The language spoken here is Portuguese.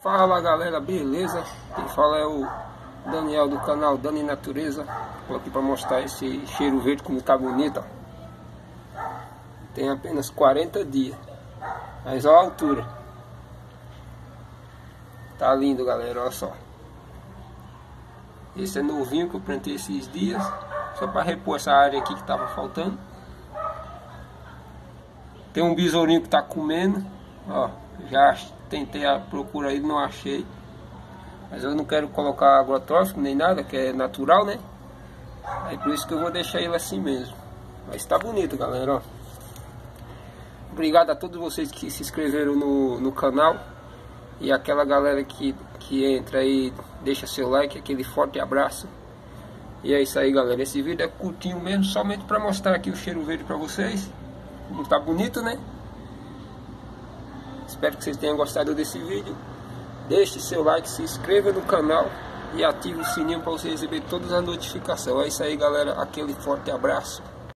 Fala galera, beleza? Quem fala é o Daniel do canal Dani Natureza. Estou aqui para mostrar esse cheiro verde como tá bonito ó. Tem apenas 40 dias Mas olha a altura. Tá lindo galera, olha só. Esse é novinho que eu plantei esses dias Só para repor essa área aqui que tava faltando. Tem um besourinho que tá comendo Ó, já tentei a procura aí, não achei. Mas eu não quero colocar agrotóxico nem nada, que é natural, né? Aí por isso que eu vou deixar ele assim mesmo. Mas tá bonito, galera, ó. Obrigado a todos vocês que se inscreveram no, no canal. E aquela galera que, que entra aí, deixa seu like, aquele forte abraço. E é isso aí, galera. Esse vídeo é curtinho mesmo, somente para mostrar aqui o cheiro verde para vocês. Como tá bonito, né? Espero que vocês tenham gostado desse vídeo. Deixe seu like, se inscreva no canal e ative o sininho para você receber todas as notificações. É isso aí, galera. Aquele forte abraço.